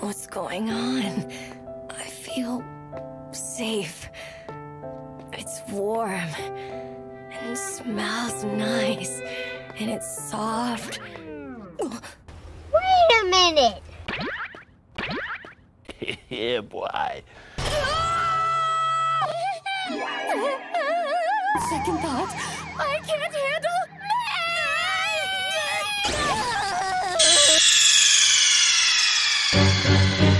What's going on? I feel safe. It's warm and smells nice and it's soft. Wait a minute. yeah, boy. Second thought, I can't handle Música